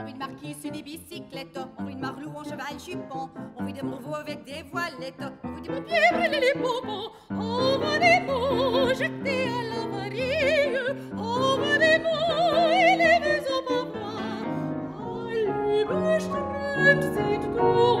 On vit une marquise sur des bicyclettes, on vit une marlou en cheval jupon, on vit des morveaux avec des voilettes, on vit des pompiers brûler les bonbons, on voit des mots jetés à la marée, on voit des mots élevés au pavois. Alle strömt sieht durch